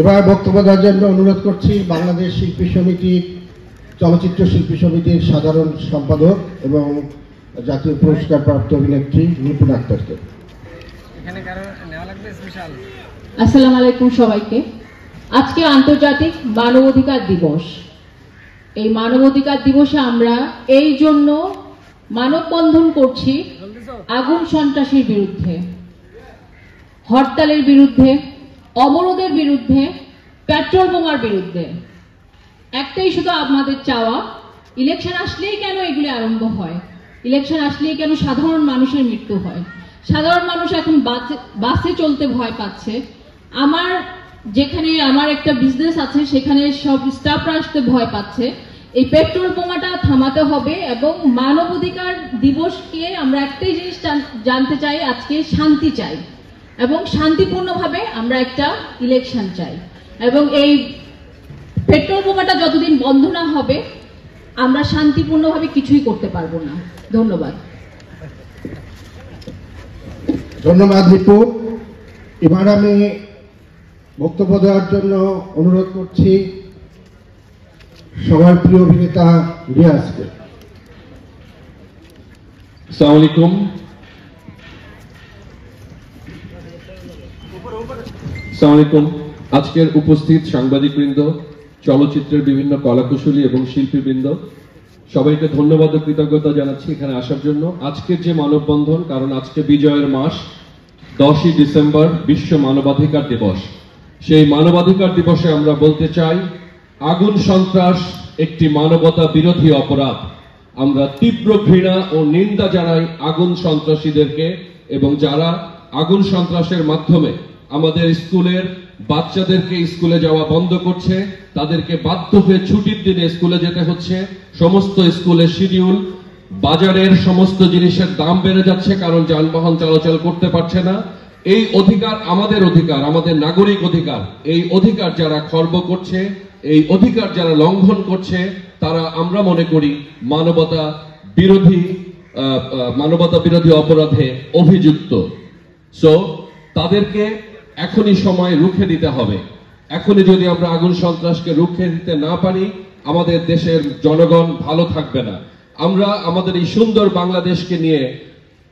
এবার বক্তব্য দেওয়ার জন্য অনুরোধ করছি বাংলাদেশ শিল্পী সমিতি চলচ্চিত্র শিল্পী সমিতির সাধারণ সম্পাদক এবং জাতীয় পুরস্কার প্রাপ্ত অভিনেত্রী নিপুণ আক্তারকে। এখানে কারও নেওয়া লাগবে স্পেশাল? আসসালামু আলাইকুম সবাইকে। আজকে আন্তর্জাতিক মানবাধিকার দিবস। এই মানবাধিকার দিবসে আমরা এই জন্য মানববন্ধন করছি আগুন সন্ত্রাসীর বিরুদ্ধে হরতালের বিরুদ্ধে অবরোধের বিরুদ্ধে, পেট্রোল বোমার বিরুদ্ধে। একটাই শুধু আমাদের চাওয়া, ইলেকশন আসলেই কেন এগুলি আরম্ভ হয়? ইলেকশন আসলেই কেন সাধারণ মানুষের মৃত্যু হয়? সাধারণ মানুষ এখন বাসে চলতে ভয় পাচ্ছে। আমার যেখানে আমার একটা বিজনেস আছে, সেখানে সব স্টাফরা আসতে ভয় পাচ্ছে। এই পেট্রোল বোমাটা থামাতে হবে এবং মানবাধিকার দিবসকে আমরা একটাই জিনিস জান- জানতে চাই, আজকে শান্তি চাই। এবং শান্তিপূর্ণভাবে আমরা একটা ইলেকশন চাই। এবং এই পেট্রোল বোমাটা যতদিন বন্ধ না হবে আমরা শান্তিপূর্ণভাবে কিছুই করতে পারব না। ধন্যবাদ। ধন্যবাদ নিপু এবার আমি বক্তব্য দেওয়ার জন্য অনুরোধ করছি সবার প্রিয় অভিনেতা রিয়াজকে। আসসালামু আলাইকুম। আসসালামু আলাইকুম। আজকের উপস্থিত সাংবাদিকবৃন্দ, চলচ্চিত্রের বিভিন্ন কলাকুশলী এবং শিল্পীবৃন্দ, সবাইকে ধন্যবাদ ও কৃতজ্ঞতা জানাচ্ছি এখানে আসার জন্য। আজকের যে মানববন্ধন, কারণ আজকে বিজয়ের মাস, দশই ডিসেম্বর, বিশ্ব মানবাধিকার দিবস। সেই মানবাধিকার দিবসে আমরা বলতে চাই, আগুন সন্ত্রাস একটি মানবতা বিরোধী অপরাধ। আমরা তীব্র ঘৃণা ও নিন্দা জানাই আগুন সন্ত্রাসীদেরকে এবং যারা আগুন সন্ত্রাসের মাধ্যমে আমাদের স্কুলের বাচ্চাদেরকে স্কুলে যাওয়া বন্ধ করছে, তাদেরকে বাধ্য হয়ে ছুটির দিনে স্কুলে যেতে হচ্ছে। সমস্ত স্কুলের শিডিউল, বাজারের সমস্ত জিনিসের দাম বেড়ে যাচ্ছে কারণ যানবাহন চলাচল করতে পারছে না। এই অধিকার আমাদের অধিকার, আমাদের নাগরিক অধিকার। এই অধিকার যারা খর্ব করছে, এই অধিকার যারা লঙ্ঘন করছে, তারা আমরা মনে করি মানবতা বিরোধী মানবতা বিরোধী অপরাধে অভিযুক্ত। সো তাদেরকে এখনই সময় রুখে দিতে হবে। এখনই যদি আমরা আগুন সন্ত্রাসকে রুখে দিতে না পারি, আমাদের দেশের জনগণ ভালো থাকবে না। আমরা আমাদের এই সুন্দর বাংলাদেশকে নিয়ে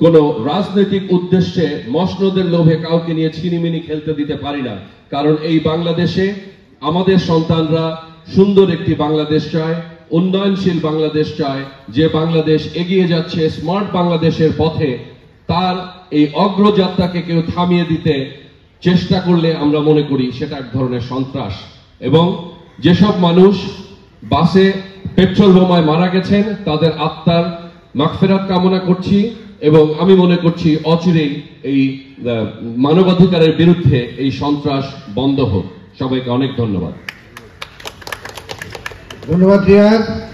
কোন রাজনৈতিক উদ্দেশ্যে মসনদের লোভে কাউকে নিয়ে ছিনিমিনি খেলতে দিতে পারি না। কারণ এই বাংলাদেশে আমাদের সন্তানরা সুন্দর একটি বাংলাদেশ চায়, উন্নয়নশীল বাংলাদেশ চায়। যে বাংলাদেশ এগিয়ে যাচ্ছে, স্মার্ট বাংলাদেশের পথে, তার এই অগ্রযাত্রাকে কেউ থামিয়ে দিতে চেষ্টা করলে আমরা মনে করি সেটা এক ধরনের সন্ত্রাস। এবং যেসব মানুষ বাসে পেট্রোল বোমায় মারা গেছেন, তাদের আত্মার মাগফেরাত কামনা করছি এবং আমি মনে করছি অচিরেই এই মানবাধিকারের বিরুদ্ধে এই সন্ত্রাস বন্ধ হোক। সবাইকে অনেক ধন্যবাদ। ধন্যবাদ, রিয়াজ।